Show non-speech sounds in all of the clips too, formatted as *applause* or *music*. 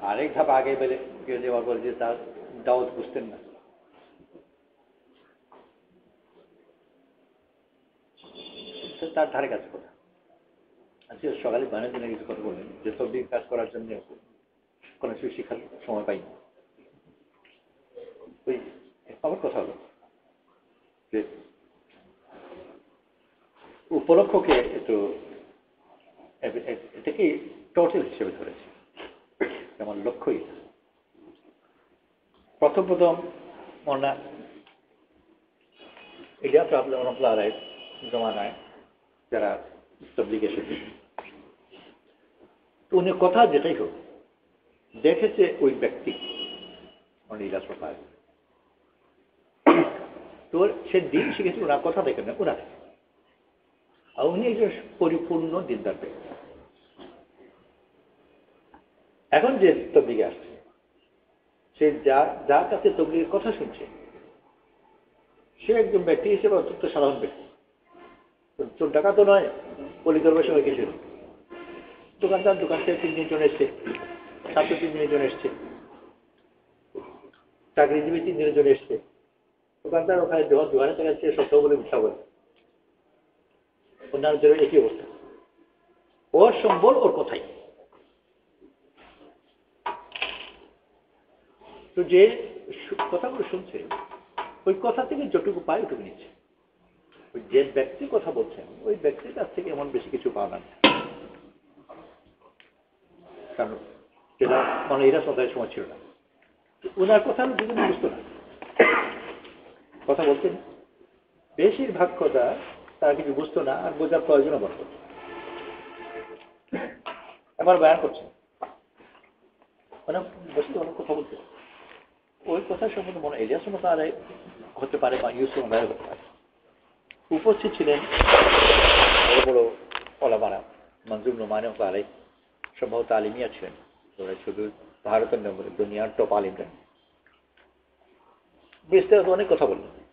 আরেক ধাপ আগে বেড়ে কেউ যাওয়ার পর যে তার দাওয়াত বুঝতেন না। তার ধারে কাজ করা। আজকে সকালে বানের দিনে কিছু কথা বললেন, যে সবজি কাজ করার জন্য কোনো কিছু শেখার সময় পাইনি। ওই আমার কথা হলো। যে উপলক্ষকে একটু এটাকে টোটাল হিসেবে ধরেছি। আমার লক্ষ্যই প্রথম প্রথম মনে ইলিয়াস রহমতুল্লাহ রায় জমানায় যারা তবলিগ এসেছে, তো উনি কথা যেটাই হোক, দেখেছে ওই ব্যক্তি, ইলিয়াস রহমান তো সে দিন শিখেছে, ওনার কথা দেখেন না ওরা দেখে আর উনি একজন পরিপূর্ণ দিনদার ব্যক্তি। এখন যে তবলিগে আসছে, সে যা যার কাছে তবলিগের কথা শুনছে, সে একজন ব্যক্তি হিসেবে অত্যন্ত সাধারণ ব্যক্তি। চোর টাকা তো নয় বসে হয় কিছু দোকানদার, দোকান থেকে তিন তিনজন এসছে, ছাত্র তিন তিনজন এসছে, চাকরিজীবী তিন তিনজন এসছে। দোকানদার ওখানে যখন দোকানে টাকা সে সত্য বলে মিথ্যা বলে। অন্যান্য জন্য একই অবস্থা। ওর সম্বল ওর কথাই। তো যে কথাগুলো শুনছে, ওই কথা থেকে যতটুকু পায় ওটুকু নিচ্ছে। ওই যে ব্যক্তি কথা বলছেন ওই ব্যক্তির কাছ থেকে এমন বেশি কিছু পাওয়া না। কারণ যেটা মানে এরা সদায় সময় ছিল না। ওনার কথা দুজন বুঝতো না। কথা বলতেন বেশিরভাগ কথা তারা কিছু বুঝতো না আর বোঝার প্রয়োজনও বলতো এবার বয়ান করছেন। মানে বসে অনেক কথা বলতে ওই কথা সম্বন্ধে মনে এলিয়াস মতো আদায় হতে পারে বা ইউসুফ আদায় হতে পারে। উপস্থিত ছিলেন বড় বড় ওলামারা মঞ্জুর নোমানে আলাই সম্ভবত আলিমিয়া ছিলেন। ওরা শুধু ভারতের নম্বরে দুনিয়ার টপ আলিমরা। বিস্তারিত অনেক কথা বললেন।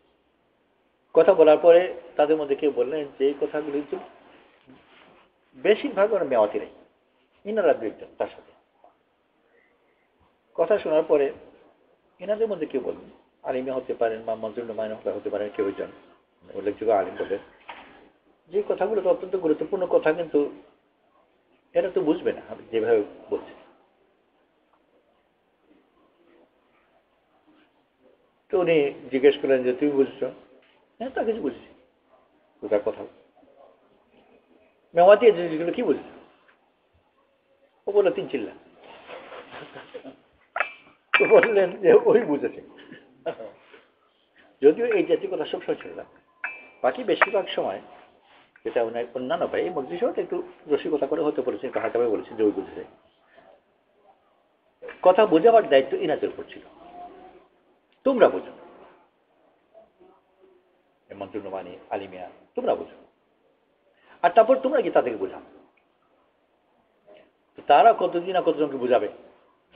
কথা বলার পরে তাদের মধ্যে কেউ বললেন যে এই কথাগুলি বেশিরভাগ ওরা মেওয়াতিরাই ইনারা দু একজন তার সাথে। কথা শোনার পরে এনাদের মধ্যে কেউ বলবেন আলিমে হতে পারেন বা মজুর নমায়ন হতে পারেন কেউ একজন। উল্লেখযোগ্য আলিম বলে। যে কথাগুলো তো অত্যন্ত গুরুত্বপূর্ণ কথা, কিন্তু এরা তো বুঝবে না, আমি যেভাবে বলছি। তো উনি জিজ্ঞেস করলেন যে, তুমি বুঝছ? হ্যাঁ তা কিছু বুঝেছি তার কথা মেওয়াতি জিনিসগুলো কি বুঝছ ও বলল, তিন চিল্লা। তো বললেন যে, ওই বুঝেছে। যদিও এই জাতীয় কথা সবসময় ছিল না বাকি বেশিরভাগ সময় যেটা ওনার অন্যান্য ভাই, এই মজলিসেও একটু রসিকতা করে হতে বলেছেন একটু হালকাভাবে বলেছেন যে ওই বুঝেছে। কথা বোঝাবার দায়িত্ব ইনাদের উপর ছিল। তোমরা বোঝো। মন্ত্রণবাণী আলিমিয়া, তোমরা বোঝো। আর তারপর তোমরা কি তাদেরকে বোঝাও। তারা কতদিন না কতজনকে বোঝাবে?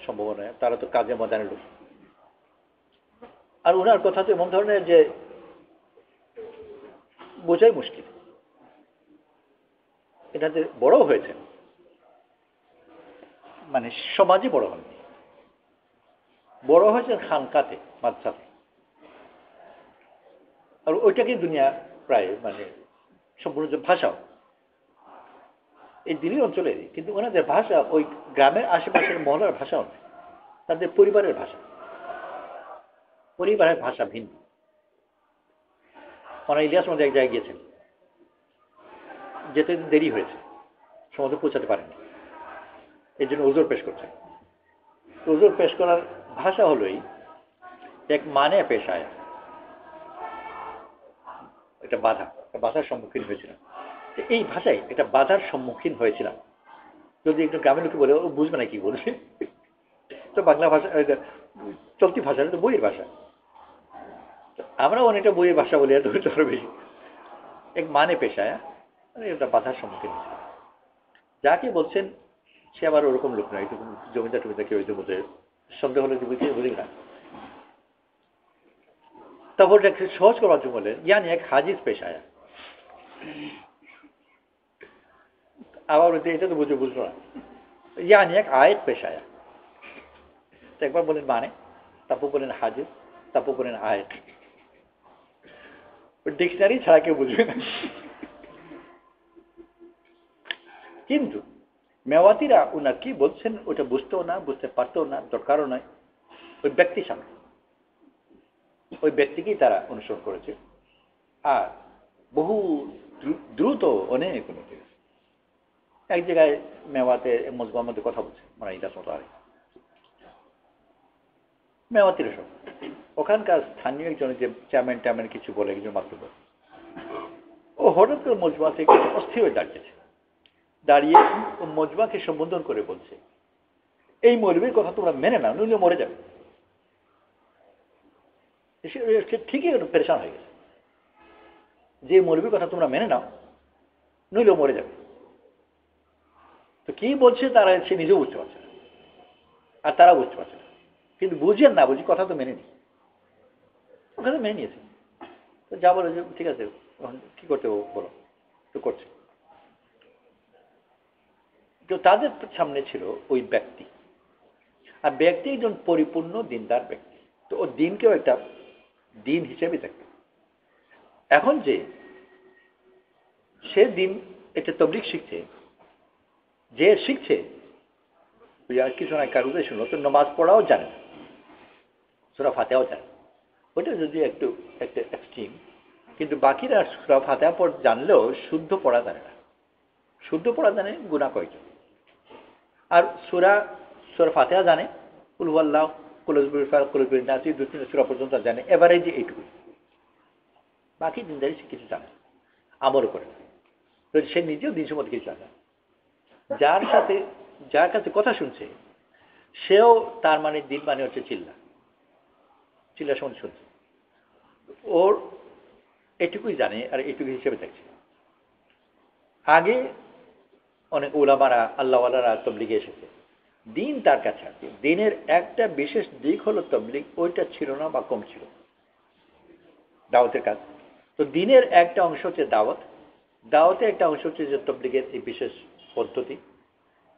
সম্ভব নয়। তারা তো কাজে ময়দানের লোক। আর ওনার কথা তো এমন ধরনের যে বোঝাই মুশকিল। এটাতে বড় হয়েছে। মানে সমাজে বড় হন বড় হয়েছে খানকাতে মাদ্রাসাতে। আর ওইটাকে দুনিয়া প্রায় মানে সম্পূর্ণ ভাষাও, এই দিল্লি অঞ্চলের কিন্তু ওনাদের ভাষা ওই গ্রামের আশেপাশের মহলার ভাষাও তাদের পরিবারের ভাষা। পরিবারের ভাষা ভিন্ন। ওনারা ইলিয়াস মধ্যে এক জায়গায় গিয়েছেন। যেতে দেরি হয়েছে সমুদ্রে পৌঁছাতে পারেনি এই জন্য ওজোর পেশ করছেন। ওজোর পেশ করার ভাষা হলোই এক মানে পেশায় এটা বাধা, একটা বাধার সম্মুখীন হয়েছিলাম। এই ভাষায় এটা বাধার সম্মুখীন হয়েছিলাম। যদি একটু গ্রামের লোকে বলে, ও বুঝবে না কি বলছে তো বাংলা ভাষা চলতি ভাষা তো বইয়ের ভাষা। আমরাও অনেকটা বইয়ের ভাষা বলি এত আরও বেশি। এক মানে পেশায় এটা বাধার সম্মুখীন হয়েছিল যাকে বলছেন, সে আবার ওরকম লোক নয় একটু জমিদার টমিদার কেউ মধ্যে সন্দেহ হলে বুঝি বুঝি না তারপর একটু সহজ জন্য বললেন ইয়ানি এক হাজিজ পেশ আয়া আবার বলতে এটা তো বুঝে, বুঝলো না। ইয়ানি এক আয়েত পেশ আয়া তো একবার বলেন মানে তারপর বলেন হাজির তারপর বলেন আয়েত। ডিকশনারি ছাড়া কেউ বুঝবে না। কিন্তু মেওয়াতিরা ওনার কি বলছেন, ওটা বুঝতেও না, বুঝতে পারতেও না, দরকারও নয়। ওই ব্যক্তি সামনে। ওই ব্যক্তিকেই তারা অনুসরণ করেছে। আর বহু দ্রুত অনেক উন্নতি এক জায়গায় মেওয়াতে মজবার মধ্যে কথা বলছে মানে এটা মতো আরে মেওয়াতির সব। ওখানকার স্থানীয় একজন যে চেয়ারম্যান ট্যারম্যান কিছু বলে একজন মাত্র ও হঠাৎ করে মজমা থেকে অস্থির হয়ে দাঁড়িয়েছে। দাঁড়িয়ে ও মজমাকে সম্বোধন করে বলছে, এই মৌলবীর কথা তোমরা মেনে নাও, নইলে মরে যাবে। সে- ঠিকই একটু পেরেশান হয়ে গেছে। যে মৌলবীর কথা তোমরা মেনে নাও নইলেও মরে যাবে। তো কি বলছে তারা সে নিজেও বুঝতে পারছে না। আর তারা বুঝতে পারছে না। কিন্তু বুঝেন না, বুঝি কথা তো মেনে নি ওখানে মেনে নিয়েছে। তো যা বলে যে, ঠিক আছে কি করতে বলো। তো করছে। তো তাদের সামনে ছিল ওই ব্যক্তি। আর ব্যক্তি একজন পরিপূর্ণ দিনদার ব্যক্তি। তো ও দিনকেও একটা দিন হিসেবে দেখত এখন যে সে দিন এটা তবলিক শিখছে, যে শিখছে আর কিছু না কারুদে শুনলো তো নমাজ পড়াও জানে না, সুরা ফাতেও জানে ওটা যদি একটু, একটা এক্সট্রিম কিন্তু বাকিরা সুরা ফাতেহা পড়, জানলেও শুদ্ধ পড়া জানে না। শুদ্ধ পড়া জানে গুণা কয়জন। আর সুরা সুরা ফাতেহা জানে, উলহুয়াল্লাহ দু তিন সুরা পর্যন্ত জানে। এভারেজে এইটুকু। বাকি দিনদারি সে কিছু জানে করে সে নিজেও কিছু জানে যার সাথে, যার কাছে কথা শুনছে, সেও তার মানে দিন মানে হচ্ছে চিল্লা। চিল্লা সম্বন্ধে শুনছে। ওর এটুকুই জানে আর এটুকু হিসেবে দেখছে। আগে অনেক ওলামারা আল্লাহওয়ালারা তবলিগে এসেছে। দিন তার কাছে আছে দিনের একটা বিশেষ দিক হলো তবলিগ, ওইটা ছিল না বা কম ছিল। দাওয়াতের কাজ। তো দিনের একটা অংশ হচ্ছে দাওয়াত। দাওয়াতের একটা অংশ হচ্ছে যে তবলিগের এই বিশেষ পদ্ধতি।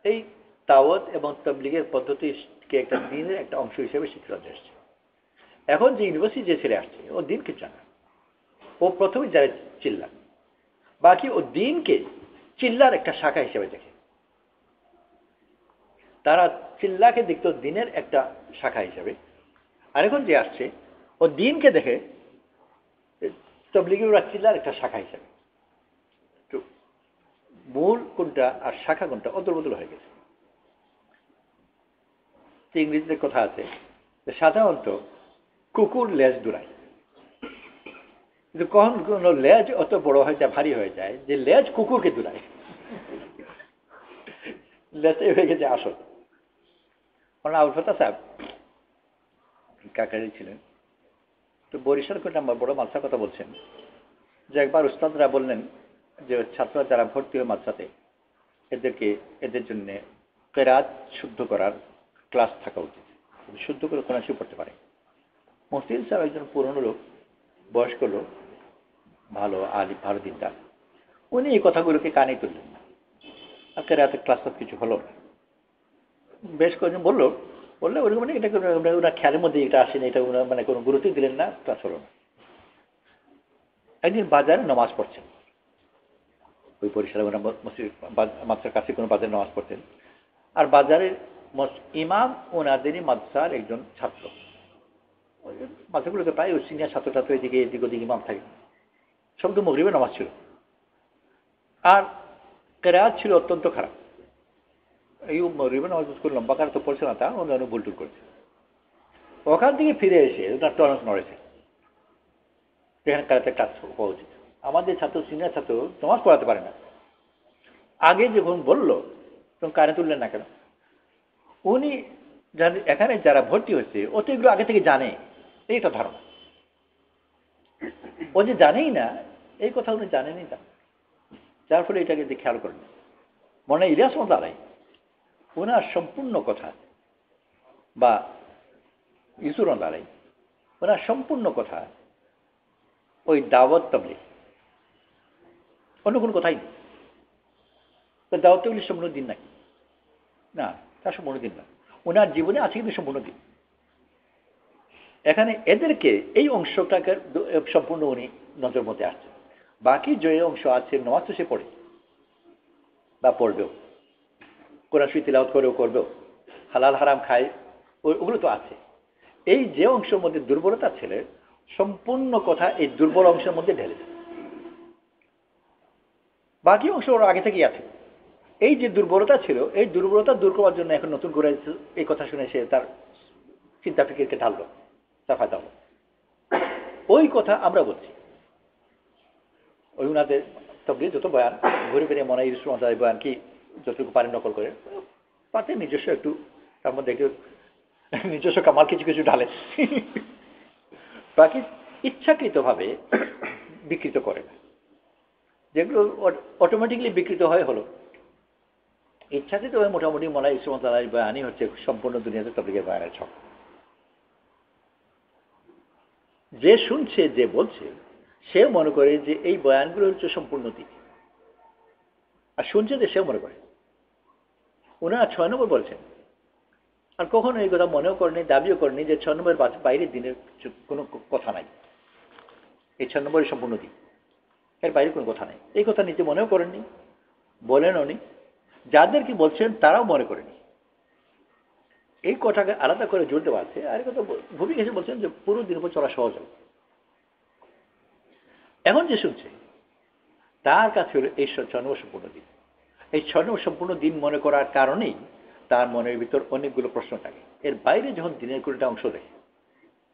এই দাওয়াত এবং তবলিগের পদ্ধতিকে একটা দিনের একটা অংশ হিসেবে স্বীকৃতি এসছে এখন যে ইউনিভার্সিটি যে ছেলে আসছে, ও দিনকে জানা। ও প্রথমে যারা চিল্লা বাকি ও দিনকে চিল্লার একটা শাখা হিসেবে দেখে। তারা চিল্লাকে দেখত দিনের একটা শাখা হিসাবে। আর এখন যে আসছে, ও দিনকে দেখে তবলিগি ওরা চিল্লার একটা শাখা হিসাবে। মূল কোনটা আর শাখা কোনটা অদল বদল হয়ে গেছে। ইংরেজিতে কথা আছে যে সাধারণত কুকুর লেজ দূরায়। কিন্তু কখন কোনো লেজ অত বড় হয়ে যায় ভারী হয়ে যায়, যে লেজ কুকুরকে দূরায়। লেজটাই হয়ে গেছে আসল। কারণ আবুল ফতা সাহেব কাকারি ছিলেন। তো বরিশাল কোটা আমার বড় মাদ্রাসার কথা বলছেন। যে একবার উস্তাদরা বললেন যে ছাত্ররা যারা ভর্তি হয় মাদ্রাসাতে, এদেরকে, এদের জন্য কেরাত শুদ্ধ করার ক্লাস থাকা উচিত। শুদ্ধ করে কোরআন শরীফ পড়তে পারে। মহসিন সাহেব একজন পুরনো লোক, বয়স্ক লোক, ভালো আলি ভালো দিনদার। উনি এই কথাগুলোকে কানে তুললেন না। আর কেরাতের ক্লাস তো কিছু হলো না। বেশ কয়েকজন বলল, বললে ওরকম মানে এটা কোনো- ওনার খেয়ালের মধ্যে এটা আসেনি, এটা ওনার মানে কোনো গুরুত্বই দিলেন না ক্লাস হলো না একদিন বাজারে নামাজ পড়ছেন। ওই পরিসরে ওনার মসজিদ মাদ্রাসার কাছে কোনো বাজারে নামাজ পড়তেন। আর বাজারের ইমাম ওনাদেরই মাদ্রাসার একজন ছাত্র। ওই মাদ্রাসাগুলোতে প্রায় ওই সিনিয়র ছাত্র ছাত্র এদিকে এদিক ওদিক ইমাম থাকে। সব তো মগরিবে নামাজ ছিল। আর কেরাত ছিল অত্যন্ত খারাপ। এই মগরিবে নামাজ স্কুল লম্বা কার তো পড়ছে না, তা অন্য ভুল টুল করছে। ওখান থেকে ফিরে এসে ওনার টনস নড়েছে। এখানে কারাতে কাজ হওয়া উচিত। আমাদের ছাত্র, সিনিয়র ছাত্র নামাজ পড়াতে পারে না। আগে যখন বলল, তখন কানে তুললেন না কেন? উনি এখানে যারা ভর্তি হচ্ছে ও তো এগুলো আগে থেকে জানে। এইটা ধারণা। ও যে জানেই না, এই কথা উনি জানেনই না। যার ফলে এটাকে খেয়াল করেন। মনে ইলিয়াস মতালাই ওনার সম্পূর্ণ কথা বা ইসুর দাঁড়াই ওনার সম্পূর্ণ কথা ওই দাওয়াত তবলিগ। অন্য কোনো কথাই নেই। তো দাওয়াত তবলিগ সম্পূর্ণ দিন নাকি? না তার সম্পূর্ণ দিন না। ওনার জীবনে আছে কিন্তু সম্পূর্ণ দিন। এখানে এদেরকে এই অংশটাকে সম্পূর্ণ উনি নজর মধ্যে আসছেন। বাকি যে অংশ আছে নমাজ তো সে পড়ে। বা পড়বেও। কোরআন শরীফ তিলাওয়াত করেও করবেও হালাল, হারাম খায়। ওগুলো তো আছে। এই যে অংশের মধ্যে দুর্বলতা ছিল, সম্পূর্ণ কথা এই দুর্বল অংশের মধ্যে ঢেলেছে বাকি অংশ ওর আগে থেকেই আছে। এই যে দুর্বলতা ছিল, এই দুর্বলতা দূর করার জন্য এখন নতুন করে এই কথা শুনে সে তার চিন্তা ফিকিরকে ঢাললো তার ফায়দা হলো ওই কথা আমরা বলছি। ওই উনাদের তবলিগ যত বয়ান, ঘুরে ফিরে মনে ইসলাম বয়ান কি যতটুকু পারেন নকল করে। তাতে নিজস্ব একটু, তার মধ্যে একটু নিজস্ব কামাল কিছু কিছু ঢালে। বাকি ইচ্ছাকৃতভাবে বিকৃত করে। যেগুলো অটোমেটিকলি বিকৃত হয় হলো। ইচ্ছাকৃতভাবে মোটামুটি মনে হয় ইসলাম তালাই বয়ানই হচ্ছে সম্পূর্ণ দুনিয়াতে তবলিগের বয়ানের ছক। যে শুনছে, যে বলছে সে মনে করে যে এই বয়ানগুলো হচ্ছে সম্পূর্ণ দিক আর শুনছে যে সেও মনে করে। ওনারা ছয় নম্বর বলছেন। আর কখনো এই কথা মনেও করেনি দাবিও করেনি যে ছয় নম্বরের বা- বাইরের দিনের কোনো কথা নাই। এই ছয় নম্বরের সম্পূর্ণ দিন। এর বাইরে কোনো কথা নেই। এই কথা নিজে মনেও করেননি বলেনও নি যাদেরকে বলছেন তারাও মনে করেনি। এই কথাকে আলাদা করে দেওয়া আছে আর কথা ভূমিকা এসে বলছেন যে পুরো দিন উপর চলা সহজ হবে। এখন যে শুনছে, তার কাছে হলো এই ছন্ন সম্পূর্ণ দিন। এই ছন্ন সম্পূর্ণ দিন মনে করার কারণেই তার মনের ভিতর অনেকগুলো প্রশ্ন থাকে। এর বাইরে যখন দিনের কোনোটা অংশ দেখে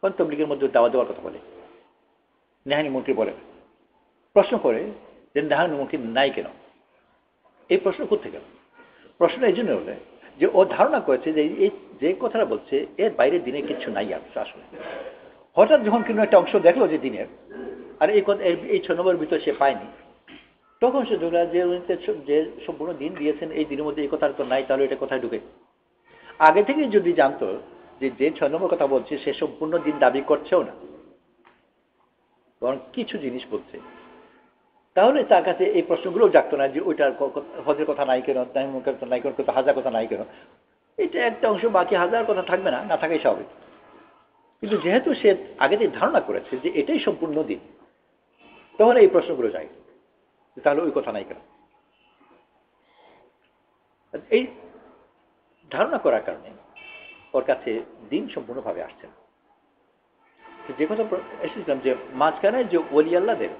তখন তবলিগের মধ্যে দাওয়া দেওয়ার কথা বলে। নেহানি মন্ত্রী বলে প্রশ্ন করে যে নেহানি মন্ত্রী নাই কেন? এই প্রশ্ন করতে গেল। প্রশ্ন এই জন্য হলে যে ও ধারণা করেছে যে এই যে কথাটা বলছে, এর বাইরে দিনে কিছু নাই আর আসলে। হঠাৎ যখন কোনো একটা অংশ দেখল যে দিনের, আর এই কথা এই- এই ছ নম্বরের ভিতর সে পায়নি তখন সে ধরে যে যে সম্পূর্ণ দিন দিয়েছেন, এই দিনের মধ্যে এই কথাটা তো নাই, তাহলে এটা কোথায় ঢুকে? আগে থেকে যদি জানতো যে যে ছয় নম্বর কথা বলছে, সে সম্পূর্ণ দিন দাবি করছেও না। বরং কিছু জিনিস বলছে। তাহলে তার কাছে এই প্রশ্নগুলোও জাগতো না যে ওইটার হজের কথা নাই কেন নাই কেন হাজার কথা নাই কেন। এটা একটা অংশ, বাকি হাজার কথা থাকবে না না থাকাই স্বাভাবিক। কিন্তু যেহেতু সে আগে থেকে ধারণা করেছে যে এটাই সম্পূর্ণ দিন, তখন এই প্রশ্নগুলো যায় তাহলে ওই কথা নাই কেন? এই ধারণা করার কারণে ওর কাছে দিন সম্পূর্ণভাবে আসছে না। যে কথা এসেছিলাম যে মাঝখানে যে ওলি আল্লাদের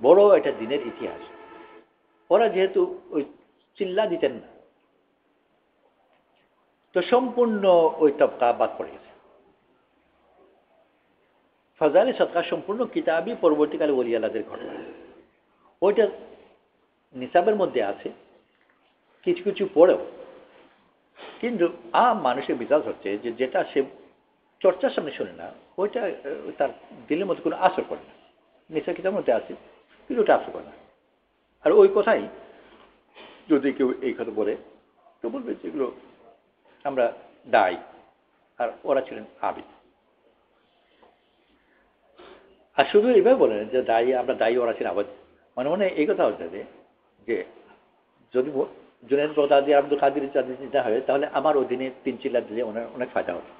বড় একটা দিনের ইতিহাস, ওরা যেহেতু ওই চিল্লা দিতেন না, তো সম্পূর্ণ ওই তবকা বাদ পড়ে গেছে। ফজালে সৎকার সম্পূর্ণ কিতাবই পরবর্তীকালে ওলি ঘটনা। ওইটা নিসাবের মধ্যে আছে, কিছু কিছু পড়েও কিন্তু আম মানুষের বিশ্বাস হচ্ছে যে যেটা সে চর্চার সামনে শোনে না, ওইটা তার দিলের মধ্যে কোনো আসর করে না। নিসা কিতাবের মধ্যে আছে, কিন্তু ওটা আসর করে না। আর ওই কথাই যদি কেউ এই কথা বলে, তো বলবে যেগুলো আমরা দায়ী, আর ওরা ছিলেন আবিদ। আর শুধু এইভাবে বলেন যে দায়ী, আমরা দায়ী, ওরা ছিলেন আবাদ। মানে মানে এই কথা হচ্ছে যে যে যদি জুনেদ বগদাদি আব্দুল কাদির চাঁদি চিন্তা হয়, তাহলে আমার অধীনে তিন চিল্লা দিলে ওনার অনেক ফায়দা হবে।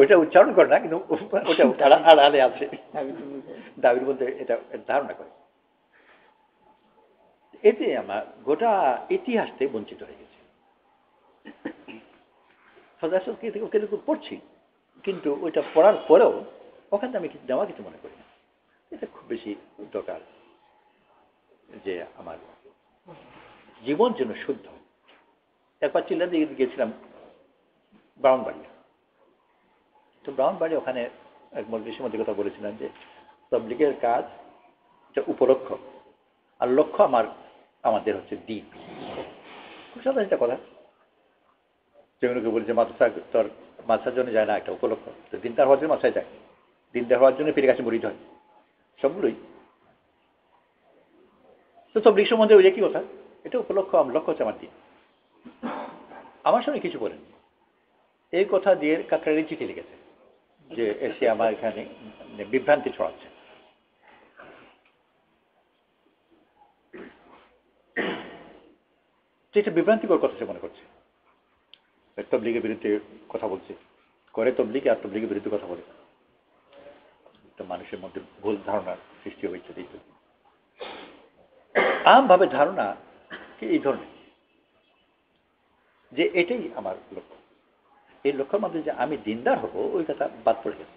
ওইটা উচ্চারণ করে না, কিন্তু ওটা আড়ালে আছে। দাবির মধ্যে এটা ধারণা করে। এতে আমার গোটা ইতিহাস থেকে বঞ্চিত হয়ে গেছে। সদাসদ কিন্তু পড়ছি, কিন্তু ওইটা পড়ার পরেও ওখানে আমি কিছু নেওয়া কিছু মনে করি না। এটা খুব বেশি দরকার যে আমার জীবন যেন শুদ্ধ একবার চিল্লা দিয়ে গেছিলাম ব্রাউনবাড়িয়া তো ব্রাউনবাড়ি ওখানে এক মজলিসের মধ্যে কথা বলেছিলাম যে, তবলিগের কাজ এটা উপলক্ষ, আর লক্ষ্য আমার, আমাদের হচ্ছে দিন। খুব সাধারণ একটা কথা। যেগুলোকে যে মাদ্রাসা তোর, মাদ্রাসার জন্য যায় না, একটা উপলক্ষ। তো দিনদার হওয়ার জন্য মাথায় যায়। দিনদার হওয়ার জন্য ফিরে কাছে মরিদ হয়। সবগুলোই। তো তবলিগ সম্বন্ধে ওই একই কথা। এটা উপলক্ষ লক্ষ্য হচ্ছে আমার দিন। আমার সঙ্গে কিছু বলেন। এই কথা দিয়ে কাকরারি চিঠি লিখেছে যে এসে আমার এখানে বিভ্রান্তি ছড়াচ্ছে। এটা বিভ্রান্তিকর কথা সে মনে করছে। তবলিগের বিরুদ্ধে কথা বলছে। করে তবলিগে আর তবলিগের বিরুদ্ধে কথা বলে। একটা মানুষের মধ্যে ভুল ধারণার সৃষ্টি হবে ইত্যাদি ইত্যাদি আমভাবে ধারণা কি এই ধরনের? যে এটাই আমার লক্ষ্য। এই লক্ষ্যের মধ্যে যে আমি দিনদার হব ওই কথা বাদ পড়ে গেছে।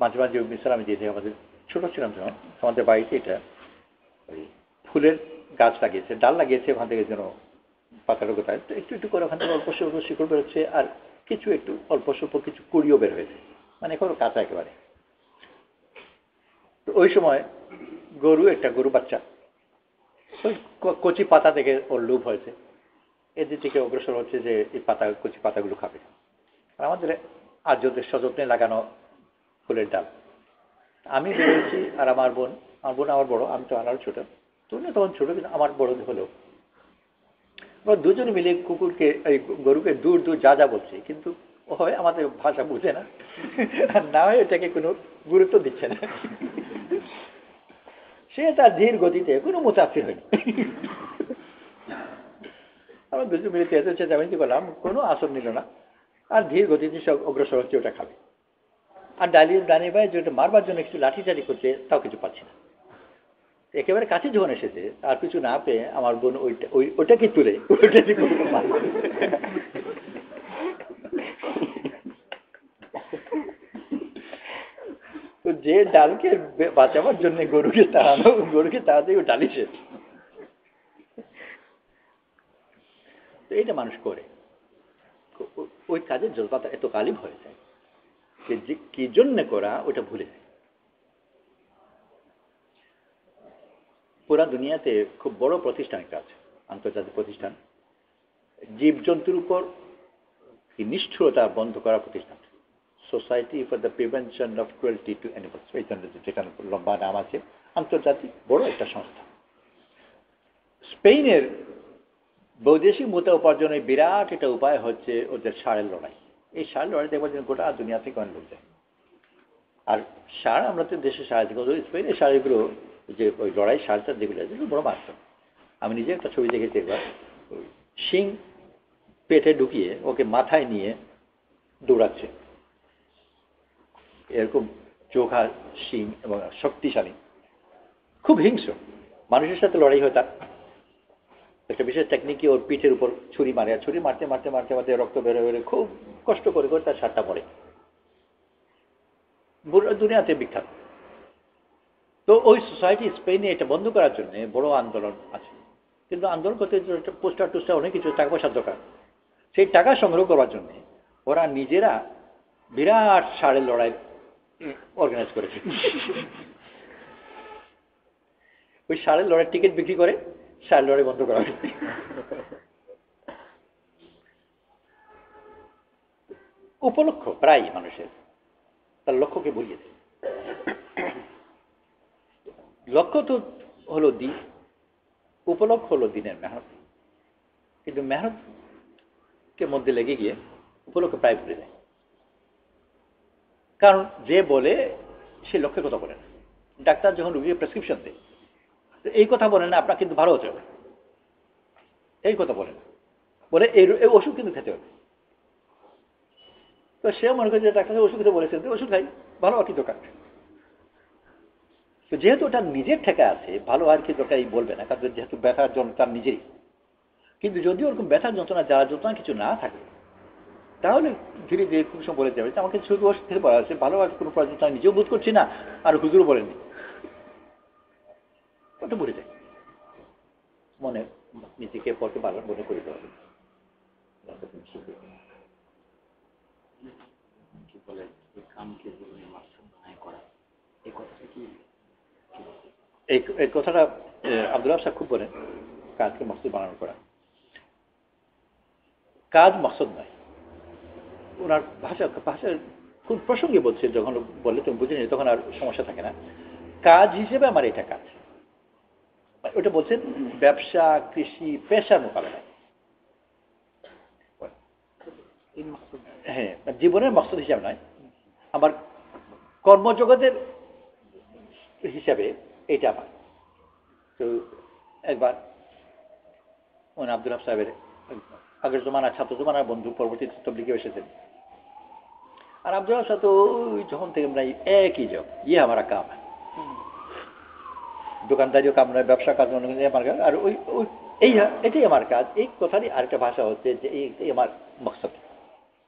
মাঝে মাঝে মিসাল আমি দিয়ে আমাদের ছোট ছিলাম যখন আমাদের বাড়িতে এটা ওই ফুলের গাছ লাগিয়েছে, ডাল লাগিয়েছে, ওখান থেকে যেন পাতাটা কোথায় একটু একটু করে ওখান থেকে অল্প স্বল্প শিকড় বেরোচ্ছে, আর কিছু একটু অল্প স্বল্প কিছু কুড়িও বের হয়েছে। মানে কোনো কাঁচা একেবারে। ওই সময় গরু, একটা গরু বাচ্চা, ওই কচি পাতা থেকে ওর লোভ হয়েছে। এদিক থেকে অগ্রসর হচ্ছে যে এই পাতা, কচি পাতাগুলো খাবে। আর আমাদের আর্যদের সযত্নে লাগানো ফুলের ডাল। আমি বেরোয়েছি আর আমার বোন আমার বোন আমার বড়, আমি তো আনারও ছোট। তুমি তখন ছোট, কিন্তু আমার বড় হলো। আমরা দুজনে মিলে কুকুরকে, এই গরুকে দূর দূর যা যা বলছি, কিন্তু হয় আমাদের ভাষা বুঝে না। আর না হয় এটাকে কোনো গুরুত্ব দিচ্ছে না। সে তার ধীর গতিতে কোনো মুসাফির হয়নি। আমরা দুজন মিলে চেঁচে চেঁচামেচি করলাম? কোনো আসর নিল না। আর ধীর গতিতে সব অগ্রসর হচ্ছে, ওটা খাবে। আর ডালিয়ে দাঁড়িয়ে ভাই যেটা মারবার জন্য কিছু লাঠিচারি করছে, তাও কিছু পাচ্ছি না। একেবারে কাছে যখন এসেছে, আর কিছু না পেয়ে আমার বোন ওইটা ওই ওটাকে তুলে ওইটা যে ডালকে বাঁচাবার জন্য গরুকে তাড়ানো গরুকে তাড়াতে ওই ডালি শেষ। তো এটা মানুষ করে। ও- ও- ওই কাজের জলপাতা এত গালিব হয়ে যায় যে কি জন্য করা ওটা ভুলে যায়। পুরা দুনিয়াতে খুব বড় প্রতিষ্ঠান একটা আছে, আন্তর্জাতিক প্রতিষ্ঠান। জীবজন্তুর উপর নিষ্ঠুরতা বন্ধ করা প্রতিষ্ঠান society for the prevention of cruelty to animals এই জন্য যেটা লম্বা নাম আছে, আন্তর্জাতিক বড় একটা সংস্থা। স্পেনের বৈদেশিক মুদ্রা উপার্জনের বিরাট একটা উপায় হচ্ছে ওদের ষাঁড়ের লড়াই। এই ষাঁড় লড়াই দেখবার জন্য গোটা দুনিয়া থেকে অনেক লোক যায়। আর সার আমরা তো দেশে ষাঁড় থেকে স্পেনের ষাঁড়গুলো যে ওই লড়াই ষাঁড়টা যেগুলো আছে বড় মারত আমি নিজে একটা ছবি দেখেছি একবার শিং পেটে ঢুকিয়ে ওকে মাথায় নিয়ে দৌড়াচ্ছে। এরকম চোখা এবং শক্তিশালী। খুব হিংস্র। মানুষের সাথে লড়াই হয় তার। একটা বিশেষ টেকনিকে ওর পিঠের উপর ছুরি মারে। আর ছুরি মারতে মারতে মারতে মারতে রক্ত বেরো বেরো খুব কষ্ট করে করে তার সারটা পড়ে। দুনিয়াতে বিখ্যাত। তো ওই সোসাইটি স্পেনে এটা বন্ধ করার জন্য বড় আন্দোলন আছে। কিন্তু আন্দোলন করতে পোস্টার টোস্টার অনেক কিছু টাকা পয়সার দরকার। সেই টাকা সংগ্রহ করার জন্য ওরা নিজেরা বিরাট সারের লড়াই অর্গানাইজ করেছে। ওই ষাঁড়ের লড়াই টিকিট বিক্রি করে ষাঁড় লড়াই বন্ধ করা হয়েছে উপলক্ষ প্রায় মানুষের, তার লক্ষ্যকে ভুলিয়ে দেয়। লক্ষ্য তো হলো দিন, উপলক্ষ হলো দিনের মেহনত। কিন্তু মেহনতকে মধ্যে লেগে গিয়ে উপলক্ষ প্রায় ভুলে যায়। কারণ যে বলে সে লক্ষ্যের কথা বলে না। ডাক্তার যখন রুগীকে প্রেসক্রিপশন দেয় এই কথা বলে না, আপনার কিন্তু ভালো হতে হবে। এই কথা বলে না। বলে এই ওষুধ কিন্তু খেতে হবে। তো সে মনে করে যে ডাক্তার ওষুধ খেতে বলেছেন ওষুধ খাই, ভালো আর কি দোকান তো যেহেতু ওটা নিজের ঠেকা আছে, ভালো আর কি দরকার এই বলবে না, কারণ যেহেতু ব্যথার তার নিজেরই। কিন্তু যদি ওরকম ব্যথার যন্ত্রণা, যারা যন্ত্রণা কিছু না থাকে তাহলে ধীরে ধীরে খুব সময় বলে যাবে আমাকে শুধু ওষুধ খেতে বলা আছে ভালো আর কোনো প্রয়োজন আমি নিজেও বোধ করছি না আর হুজুরও বলেননি ওটা ভুলে যায়। মনে নিজেকে পথে বারবার মনে করিতে হবে কি বলে এই কামকে জীবনে মাকসুদ বানায় করা এই কথাটা কি? এই এই কথাটা আব্দুল সাহেব খুব বলেন কাজকে মকসুদ বানানো করা। কাজ মকসদ নয়। ওনার ভাষা ভাষা খুব প্রসঙ্গে বলছে, যখন বললে তুমি বুঝে নি তখন আর সমস্যা থাকে না। কাজ হিসেবে আমার এটা কাজ। ওটা বলছেন ব্যবসা, কৃষি, পেশার মোকাবেলায়। হ্যাঁ জীবনের মকসদ হিসাবে নয়। আমার কর্মজগতের হিসাবে এটা আমার। তো একবার ওন আব্দুল হাব সাহেবের আগের জমানার, ছাত্র জমানার বন্ধু পরবর্তীতে তবলিগে এসেছেন। আর আব্দুল হাব তো ওই যখন থেকে আমরা একই যোগ ইয়ে আমার কাম। দোকানদারিও কাম নয় ব্যবসা কাজ মনে করি আমার কাজ আর ওই ওই এই এটাই আমার কাজ। এই কথারই আরেকটা ভাষা হচ্ছে যে এই আমার মকসদ।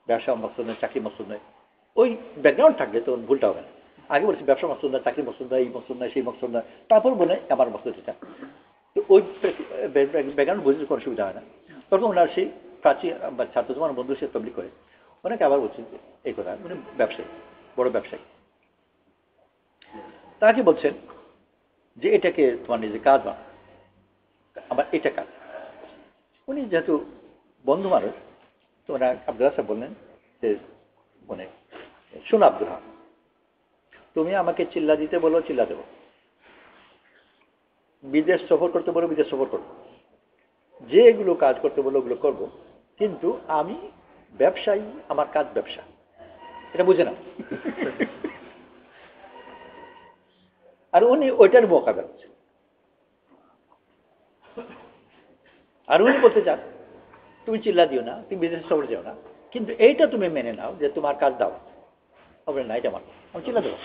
ব্যবসা মকসদ নয় চাকরি মকসদ নয়। ওই ব্যাকগ্রাউন্ড থাকলে তখন ভুলটা হবে না। আগে বলছি ব্যবসা মকসদ নয় চাকরি মকসদ নয় এই মকসদ নয় সেই মকসদ নয়। তারপর বলে আমার মকসদ এটা। তো ওই ব্যাকগ্রাউন্ড বুঝতে কোনো সুবিধা হয় না। তখন ওনার সেই প্রাচীন ছাত্র তোমার বন্ধু সে তবলিক করে অনেকে আবার বলছেন এই কথা মানে ব্যবসায়ী, বড় ব্যবসায়ী। তাকে বলছেন? যে এটাকে তোমার নিজের কাজ বানা আবার এটা কাজ। উনি যেহেতু বন্ধু মানুষ, তো ওনার আব্দুল সাহেব বললেন যে মানে শোনো আব্দুল হাম তুমি আমাকে চিল্লা দিতে বলো, চিল্লা দেবো। বিদেশ সফর করতে বলো, বিদেশ সফর করব। যেগুলো কাজ করতে বলো, ওগুলো করব। কিন্তু আমি ব্যবসায়ী, আমার কাজ ব্যবসা। এটা বুঝে না। আর উনি ওইটার মোকাবেলা করছেন। আর উনি বলতে চান, তুমি চিল্লা দিও না, তুমি বিদেশ সফরে যাও না। কিন্তু এইটা তুমি মেনে নাও যে তোমার কাজ দাও। হবে না, এটা আমার আমি চিল্লা দেবো।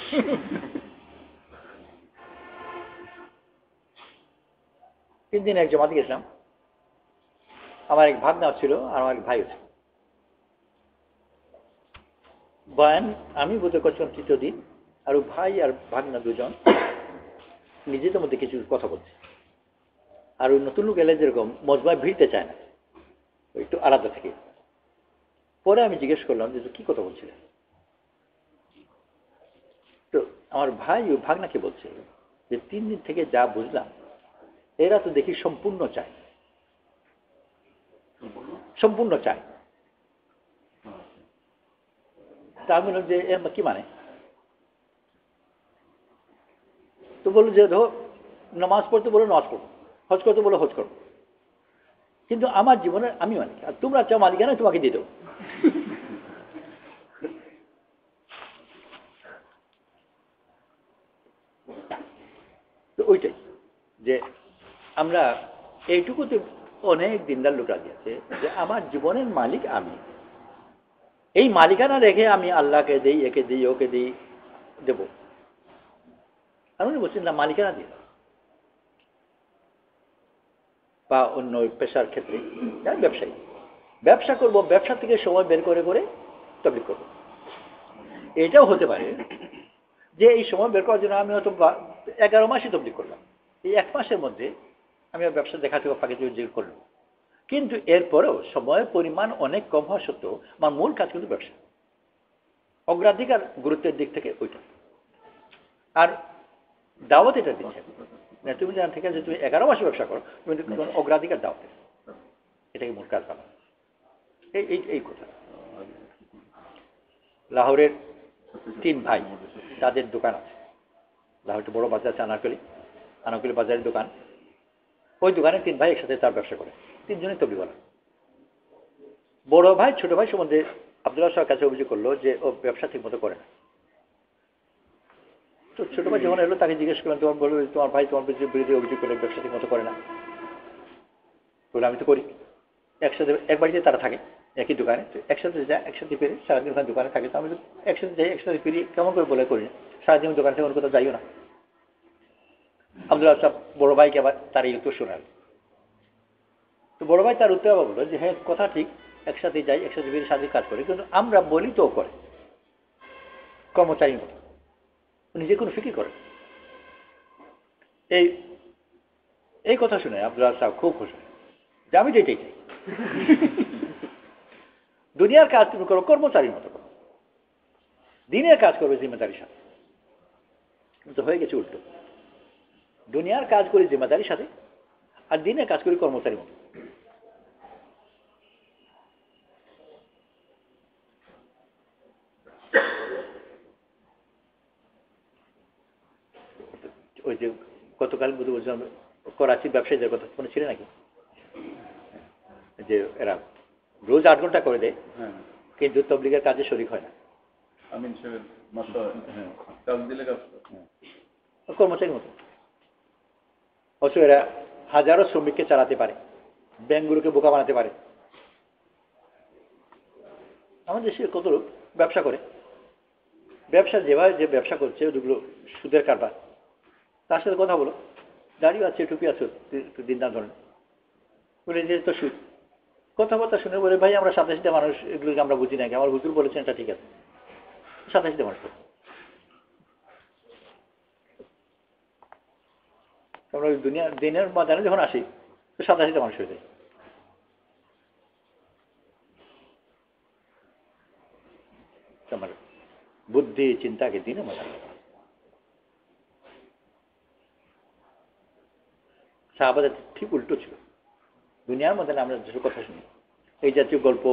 তিন দিন এক জমাতে গেছিলাম। আমার এক ভাগনা ছিল আর আমার এক ভাইও ছিল। বয়ান, আমি বোধ করছিলাম তৃতীয় দিন, আর ভাই আর ভাগনা দুজন নিজেদের মধ্যে কিছু কথা বলছে। আর ওই নতুন লোক এলে যেরকম মজমায় ভিড়তে চায় না, একটু আলাদা থেকে। পরে আমি জিজ্ঞেস করলাম যে কি কথা বলছিলেন তো আমার ভাই ও ভাগনাকে বলছে যে, তিন দিন থেকে যা বুঝলাম, এরা তো দেখি সম্পূর্ণ চায়। সম্পূর্ণ চায়। তা যে কি মানে? তো যে ধর, নামাজ পড়তে বলো, নামাজ পড়ো। হজ করতে বলো, হজ করো। কিন্তু আমার জীবনে আমি মানি আর তোমরা চাও মালিকানা তোমাকে দিয়ে দেবো। তো ওইটাই, যে আমরা এইটুকুতে অনেক দিনদার লোক রাজি আছে যে আমার জীবনের মালিক আমি। এই মালিকানা রেখে আমি আল্লাহকে দিই, একে দিই, ওকে দিই, দেব। আর উনি বলছেন না, মালিকানা দিয়ে বা অন্য পেশার ক্ষেত্রে আমি ব্যবসায়ী। ব্যবসা করব, ব্যবসা থেকে সময় বের করে করে তবলিক করব। এটাও হতে পারে যে এই সময় বের করার জন্য আমি হয়তো এগারো মাসই তবলিক করলাম। এই এক মাসের মধ্যে আমি ব্যবসা দেখাতে ফাঁকে যে করলাম। কিন্তু এরপরেও সময়ের পরিমাণ অনেক কম হওয়া সত্ত্বেও আমার মূল কাজ কিন্তু ব্যবসা। অগ্রাধিকার গুরুত্বের দিক থেকে ওইটা। আর দাওয়াত এটা দিচ্ছে। না তুমি জান ঠিক আছে তুমি এগারো মাসে ব্যবসা করো, তুমি অগ্রাধিকার দাও এটাকে মূল কাজ বানাও এই এই এই কথা। লাহোরের তিন ভাই, তাদের দোকান আছে। লাহোর একটা বড় বাজার আছে আনারকলি। আনারকলি বাজারের দোকান। ওই দোকানে তিন ভাই একসাথে তার ব্যবসা করে। তিনজনই বলা বড় ভাই, ছোট ভাই সম্বন্ধে আব্দুল্লাহ সাহের কাছে অভিযোগ করল যে ও ব্যবসা ঠিক মতো করে না। তো ছোট ভাই যখন এলো, তাকে জিজ্ঞেস করলাম, তোমার বলল তোমার ভাই তোমার বিরুদ্ধে অভিযোগ করল, ব্যবসা ঠিক মতো করে না। বলে আমি তো করি। একসাথে, এক বাড়িতে তারা থাকে, একই দোকানে। তো একসাথে যায়, একসাথে ফিরে, সারাদিন ওখানে দোকানে থাকে। তো আমি তো একসাথে যাই, একসাথে ফিরি, কেমন করে বলে করি না? সারাদিন দোকান থেকে অন্য কোথাও যাইও না। আব্দুল্লাহ সাহেব বড় ভাইকে আবার তার এই উত্তর শোনাল তো বড় ভাই তার উত্তর বলল যে হ্যাঁ কথা ঠিক, একসাথে যাই, একসাথে ফিরে সাথে কাজ করি। কিন্তু আমরা বলি তো করে কর্মচারী মতো। নিজে কোনো ফিকির করে এই এই কথা শুনে আব্দুল্লাহ সাহেব খুব খুশি যে আমি যেটাই চাই। *laughs* দুনিয়ার কাজ তুমি করো, কর্মচারীর মতো করো। দিনের কাজ করবে জিম্মেদারির সাথে। কিন্তু হয়ে গেছে উল্টো। দুনিয়ার কাজ করি জিম্মেদারির সাথে, আর দিনের কাজ করি কর্মচারীর মতো। ওই যে গতকাল বুধ বলছিলাম করাচি ব্যবসায়ীদের কথা মনে ছিল নাকি? যে এরা রোজ আট ঘণ্টা করে দেয় হ্যাঁ। কিন্তু তবলিগের কাজে শরিক হয় না। করে। কর্মচারীর মতো। অথচ এরা হাজারো শ্রমিককে চালাতে পারে ব্যাংকগুলোকে বোকা বানাতে পারে। আমাদের দেশে কত লোক ব্যবসা করে? ব্যবসা যেভাবে যে ব্যবসা করছে ওগুলো সুদের কারবার। তার সাথে কথা বলো। দাঁড়িয়ে আছে, টুপি আছে, একটু দিন দান ধরেন। বলে, যে তো সুদ কথাবার্তা শুনে বলে, ভাই, আমরা সাতাশিটা মানুষ, এগুলোকে আমরা বুঝি নাকি আমার হুজুর বলেছেন এটা ঠিক আছে। সাতাশিটা মানুষ আমরা দুনিয়া, দিনের বাজারে যখন আসি, তো সাতাশিটা মানুষ হয়ে যায়। বুদ্ধি, চিন্তাকে দিনে মজা লাগে সাহাবাদের ঠিক উল্টো ছিল। দুনিয়ার মধ্যে আমরা যেসব কথা শুনি, এই জাতীয় গল্প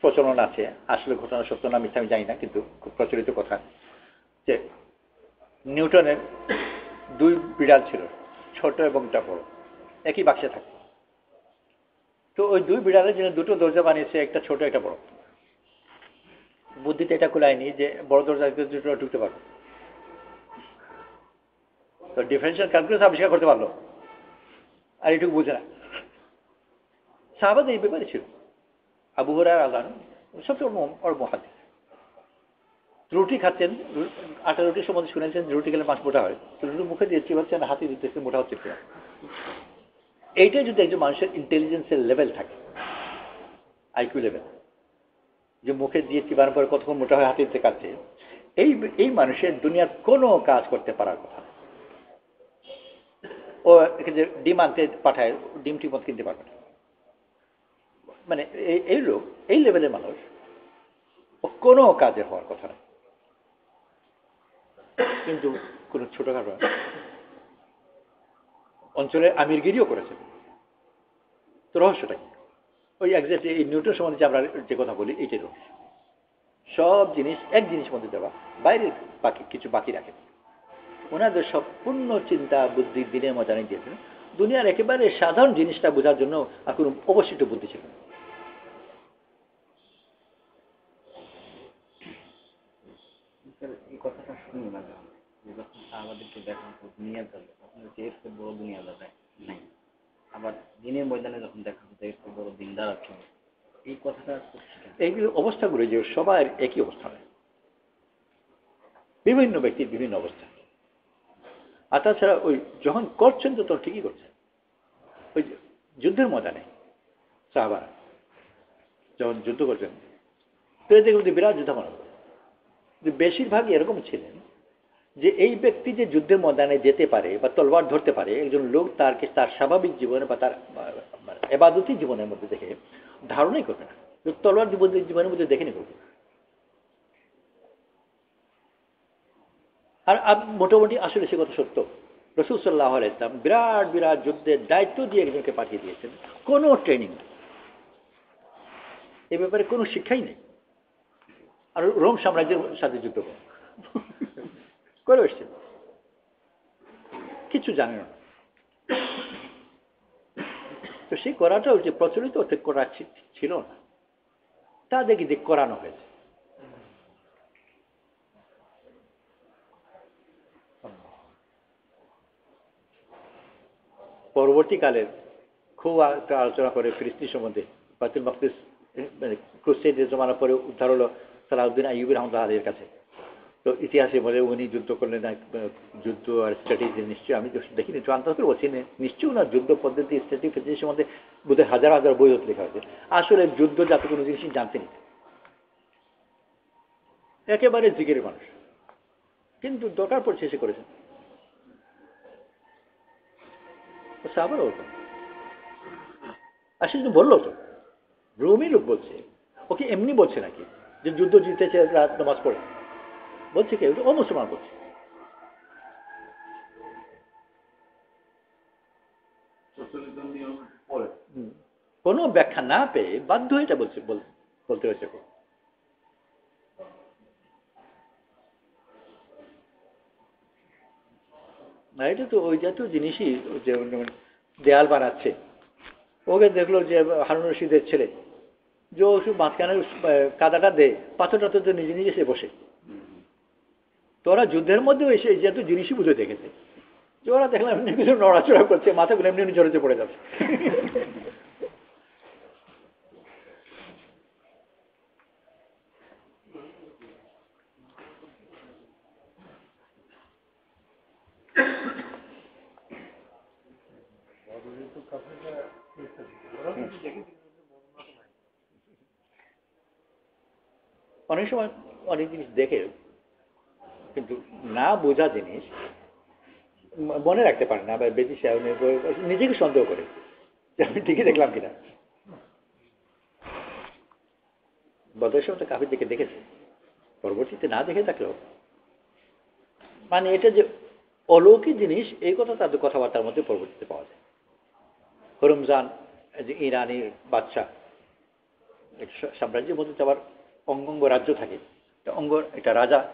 প্রচলন আছে, আসলে ঘটনা সত্য না মিথ্যা আমি জানি না, কিন্তু খুব প্রচলিত কথা যে নিউটনের দুই বিড়াল ছিল, ছোট এবং একটা বড় একই বাক্সে থাকে। তো ওই দুই বিড়ালের জন্য দুটো দরজা বানিয়েছে, একটা ছোট, একটা বড়। বুদ্ধিতে এটা কুলায়নি যে বড় দরজা দুটো ঢুকতে পারবে। তো ডিফারেন্সিয়াল ক্যালকুলাস আবিষ্কার করতে পারল। আর এটুকু বুঝে না। সাহাবাদ এই ব্যাপারে ছিল। আবু হরার আজান সবচেয়ে ওর- মহাদিস। রুটি খাচ্ছেন, আটা রুটির সম্বন্ধে শুনেছেন, রুটি খেলে মাছ মোটা হয়। তো রুটি মুখে দিয়ে চিবাচ্ছেন হাতে দিতেছে মোটা হচ্ছে কিনা? এইটাই যদি একজন মানুষের ইন্টেলিজেন্সের লেভেল থাকে আইকিউ লেভেল যে মুখে দিয়ে চিবানোর পরে কতক্ষণ মোটা হয় হাতে দিতে কাটছে, এই এই মানুষের দুনিয়ার কোনো কাজ করতে পারার কথা। ও যে ডিম আনতে পাঠায়, ডিম কিনতে পারবে না। মানে এই লোক, এই লেভেলের মানুষ কোনো কাজে হওয়ার কথা না। কিন্তু কোনো ছোটখাটো অঞ্চলে আমিরগিরিও করেছে। তো রহস্যটা কি? ওই একজাক্ট এই নিউটন সম্বন্ধে আমরা যে কথা বলি, এইটাই রহস্য। সব জিনিস, এক জিনিস মধ্যে দেওয়া। বাইরে বাকি, কিছু বাকি রাখে। ওনাদের সব পূর্ণ চিন্তা বুদ্ধি দিনের মজা নিয়ে দিয়েছেন দুনিয়ার একেবারে সাধারণ জিনিসটা বোঝার জন্য আর কোনো অবশিষ্ট বুদ্ধি ছিল। এই কথাটা শুনি মাঝে মাঝে, যে যখন সাহাবাদেরকে দেখা দুনিয়া যাবে তখন হচ্ছে এর চেয়ে বড় দুনিয়া যাবে নাই। আবার দিনের ময়দানে যখন দেখা হতো এর চেয়ে বড় দিনদার আছে এই কথাটা করছি কেন? এই অবস্থাগুলো যে সবার একই অবস্থা। বিভিন্ন ব্যক্তির বিভিন্ন অবস্থা। আর তাছাড়া ওই যখন করছেন তো তখন ঠিকই করছেন। ওই যুদ্ধের ময়দানে সাহাবারা যখন যুদ্ধ করছেন এদের মধ্যে বিরাট যুদ্ধ মনে বেশিরভাগই এরকম ছিলেন যে এই ব্যক্তি যে যুদ্ধের ময়দানে যেতে পারে বা তলবার ধরতে পারে, একজন লোক তারকে তার স্বাভাবিক জীবনে বা তার এবাদতি জীবনের মধ্যে দেখে ধারণাই করবে না। তলোয়ার জীবন জীবনের মধ্যে দেখে নি করবে আর মোটামুটি আসলে সে কথা সত্য। রসুল সাল্লাহ ইসলাম বিরাট বিরাট যুদ্ধের দায়িত্ব দিয়ে একজনকে পাঠিয়ে দিয়েছেন। কোনো ট্রেনিং এ ব্যাপারে কোনো শিক্ষাই নেই। আর রোম সাম্রাজ্যের সাথে যুদ্ধ করে। এসছেন। কিছু জানে না। তো সেই করাটাও যে প্রচলিত করা ছিল না। তা দেখি যে করানো হয়েছে। পরবর্তীকালের খুব একটা আলোচনা করে ফিরিস্তি সম্বন্ধে বাতুল মকদিস মানে ক্রুসেডের জমানার পরে উদ্ধার হলো সালাউদ্দিন আইয়ুবী রহমতুল্লাহ আলীর কাছে। তো ইতিহাসে বলে উনি যুদ্ধ করলেন না যুদ্ধ আর স্ট্র্যাটেজি নিশ্চয়ই আমি দেখিনি জানতে করে বলছি নিশ্চয়ই ওনার যুদ্ধ পদ্ধতি স্ট্র্যাটেজি সম্বন্ধে বোধহয় হাজার হাজার বই হতে লেখা হয়েছে। আসলে যুদ্ধ যাতে কোনো জিনিসই জানতেনি একেবারে জিগের মানুষ। কিন্তু দরকার পড়ছে এসে করেছেন। আবার ওরকম আর সে বলল তো। রুমই লোক বলছে ওকে এমনি বলছে নাকি যে যুদ্ধ জিতেছে রাত নামাজ পড়ে? বলছে কে? ও মুসলমান বলছে। কোনো ব্যাখ্যা না পেয়ে বাধ্য এটা বলছে বলতে হয়েছে ওকে। না, এটা তো ওই জাতীয় জিনিসই যে দেয়াল বানাচ্ছে। ওকে দেখল যে হারুন রশিদের ছেলে। যে ও শুধু মাঝখানে কাদাটা দেয়, পাথরটা তো নিজে নিজে সে বসে। তো ওরা যুদ্ধের মধ্যেও এসে যেহেতু জিনিসই বুঝে দেখেছে। যে ওরা দেখলাম নড়াচড়া করছে, মাথাগুলো এমনি এমনি জড়িতে পড়ে যাচ্ছে। *laughs* অনেক সময় অনেক জিনিস দেখে কিন্তু না বোঝা জিনিস মনে রাখতে পারে না বা বেশি নিজেকে সন্দেহ করে। আমি ঠিকই দেখলাম কিনা। বদলের সময় দিকে দেখেছে। পরবর্তীতে না দেখে থাকলেও মানে এটা যে অলৌকিক জিনিস, এই কথা তাদের কথাবার্তার মধ্যে পরবর্তীতে পাওয়া যায়। হরমজান যে ইরানির বাচ্চা সাম্রাজ্যের মধ্যে আবার অঙ্গঙ্গ রাজ্য থাকে। অঙ্গ একটা রাজা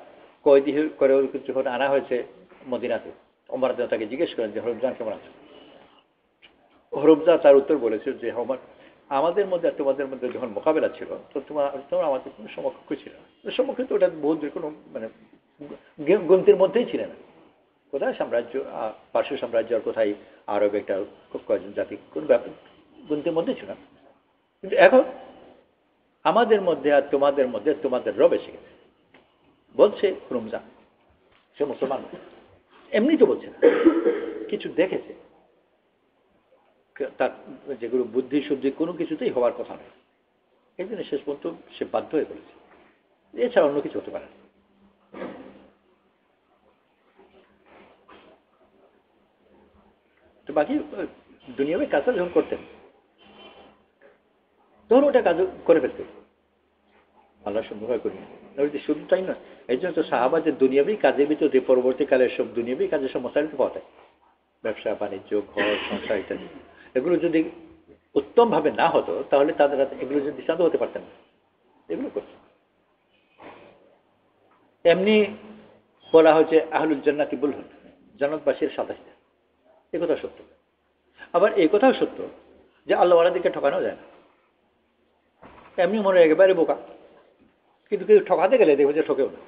কয়েদি করে যখন আনা হয়েছে মদিনাতে অমরাতে তাকে জিজ্ঞেস করেন যে হরমজান কেমন আছে? হরমজান তার উত্তর বলেছে যে, আমার, আমাদের মধ্যে আর তোমাদের মধ্যে যখন মোকাবেলা ছিল, তো তোমার তোমার আমাদের কোনো সমকক্ষ ছিল না। সমকক্ষ তো ওটা বহু কোনো মানে গে- গন্তির মধ্যেই ছিল না। কোথায় সাম্রাজ্য পার্শ্ব সাম্রাজ্য আর কোথায় আরব একটা কয়েকজন জাতি? কোন ব্যাপার মধ্যে ছিল না। কিন্তু এখন আমাদের মধ্যে আর তোমাদের মধ্যে তোমাদের রব এসে গেছে। বলছে রমজান, সে মুসলমান এমনি তো বলছে না। কিছু দেখেছে। তার যেগুলো বুদ্ধি শুদ্ধি কোনো কিছুতেই হওয়ার কথা নয়। জন্য শেষ পর্যন্ত সে বাধ্য হয়ে পড়েছে এছাড়া অন্য কিছু হতে পারে না। তো বাকি, দুনিয়াবে কাজটা যখন করতেন। তখন ওটা কাজ করে ফেলতেন আল্লাহ সুন্দরভাবে করি যে শুধু তাই না এই জন্য তো সাহাবাদের দুনিয়াবি কাজের ভিতরে পরবর্তীকালে সব দুনিয়াবি কাজের মশারিত পাওয়া যায় ব্যবসা, বাণিজ্য, ঘর, সংসার ইত্যাদি। এগুলো যদি উত্তমভাবে না হতো, তাহলে তাদের এগুলো যদি দৃষ্টান্ত হতে পারতেন না। এগুলো করছে। এমনি বলা হচ্ছে আহলুল জান্নাতি বলুন জান্নাতবাসীর সাতাশটা। এ কথা সত্য। আবার এই কথাও সত্য যে আল্লাহওয়ালাদেরকে ঠকানো যায় না। এমনি মনে হয় একেবারে বোকা। কিন্তু কেউ ঠকাতে গেলে দেখবে যে ঠকেও না।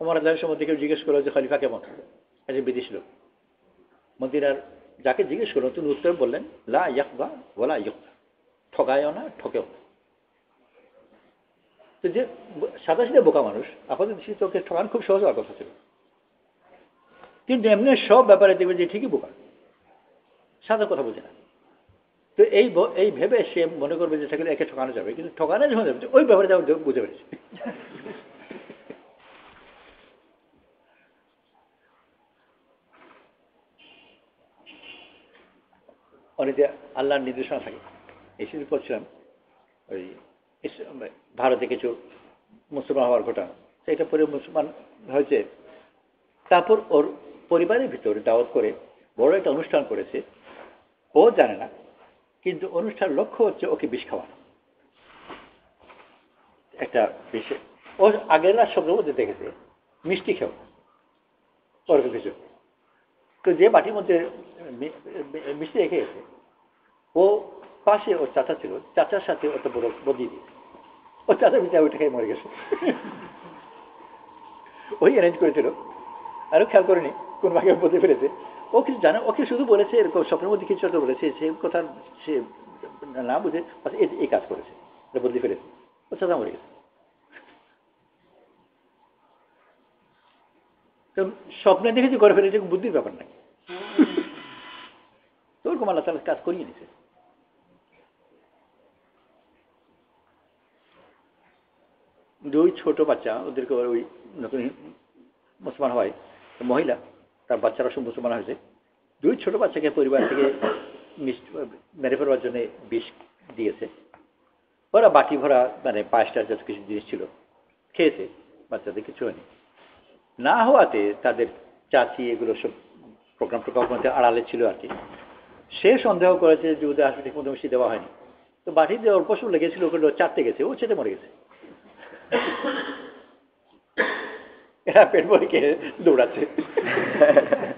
আমার আল্লাহ সম্বন্ধে কেউ জিজ্ঞেস করল যে, খলিফা কেমন? একজন বিদেশি লোক। মন্দিরার যাকে জিজ্ঞেস করল তিনি উত্তর বললেন, লা ইয়াকবা বলা ইয়কবা ঠকায়ও না, ঠকেও না। তো যে সাদা সিধে বোকা মানুষ, আপাতত দৃষ্টিতে ওকে ঠকানো খুব সহজ হওয়ার কথা ছিল। কিন্তু এমনি সব ব্যাপারে দেখবে যে ঠিকই বোকা। সাদা কথা বোঝে না। তো এই এই ভেবে সে মনে করবে যে সেখানে একে ঠকানো যাবে, কিন্তু ঠকানো যখন যাবে, ওই ব্যাপারে যাও বুঝে পেরেছে অনেকে আল্লাহর নির্দেশনা থাকে। এই শুরু করছিলাম ওই ভারতে কিছু মুসলমান হওয়ার ঘটনা, সেটা পরে মুসলমান হয়েছে। তারপর ওর পরিবারের ভিতরে দাওয়াত করে বড় একটা অনুষ্ঠান করেছে। ও জানে না কিন্তু অনুষ্ঠান লক্ষ্য হচ্ছে ওকে বিষ খাওয়ানো। একটা বিষয় ও আগের রাত মধ্যে দেখেছে, মিষ্টি খেও অল্প কিছু। তো যে বাটির মধ্যে মিষ্টি রেখে গেছে, ও পাশে ওর চাচা ছিল, চাচার সাথে ওটা বদিয়ে দিয়েছে। ও চাচা বিচার ওইটা খেয়ে মরে গেছে। ওই অ্যারেঞ্জ করেছিল। আরও খেয়াল করেনি, কোন ভাগে বলতে ফেলেছে। ও কিছু জানে, ওকে শুধু বলেছে, এরকম স্বপ্নের মধ্যে কিছু একটা বলেছে, সে কথা সে না বুঝে এই- কাজ করেছে, এটা বলতে ফেলেছে। ও চাচা মরে গেছে। স্বপ্নে দেখেছি করে ফেলেছে, বুদ্ধির ব্যাপার নাই। তো ওরকম আল্লাহ তালা কাজ করিয়ে নিছে দুই ছোট বাচ্চা, ওদেরকে ওই নতুন মুসলমান হয়, মহিলা। তার বাচ্চারা সব মুসলমান হয়েছে। দুই ছোট বাচ্চাকে পরিবার থেকে মেরে ফেলবার জন্য বিষ দিয়েছে। ওরা বাটি ভরা মানে পায়েসটার যত কিছু জিনিস ছিল, খেয়েছে। বাচ্চাদের কিছু হয়নি। না হওয়াতে তাদের চাচি এগুলো সব প্রোগ্রাম টোগ্রাম মধ্যে আড়ালে ছিল আর কি। সে সন্দেহ করেছে যে ওদের আসলে ঠিক মতো মিষ্টি দেওয়া হয়নি। তো বাটিতে অল্প সব লেগেছিল, ওগুলো চারটে গেছে, ও চেটে মরে গেছে। এরা পেট ভরে খেয়ে দৌড়াচ্ছে। *laughs*